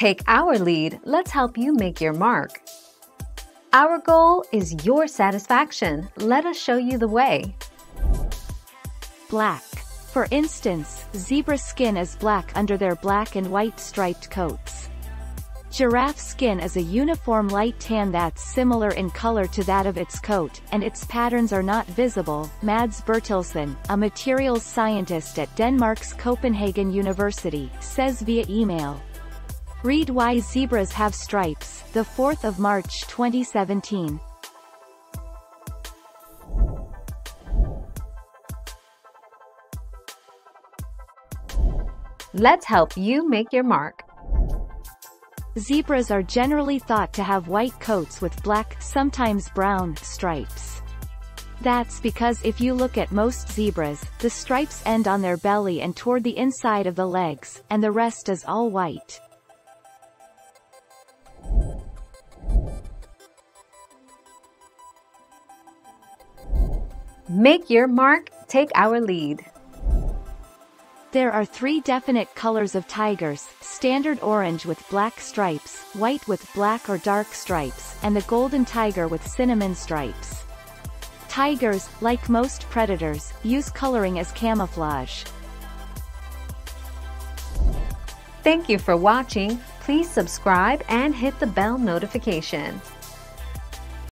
Take our lead, let's help you make your mark. Our goal is your satisfaction. Let us show you the way. Black. For instance, zebra skin is black under their black and white striped coats. Giraffe skin is a uniform light tan that's similar in color to that of its coat, and its patterns are not visible. Mads Bertilsson, a materials scientist at Denmark's Copenhagen University, says via email. Read Why Zebras Have Stripes, the 4th of March 2017. Let's help you make your mark. Zebras are generally thought to have white coats with black, sometimes brown, stripes. That's because if you look at most zebras, the stripes end on their belly and toward the inside of the legs, and the rest is all white. Make your mark, take our lead. There are three definite colors of tigers, standard orange with black stripes, white with black or dark stripes, and the golden tiger with cinnamon stripes. Tigers, like most predators, use coloring as camouflage. Thank you for watching. Please subscribe and hit the bell notification.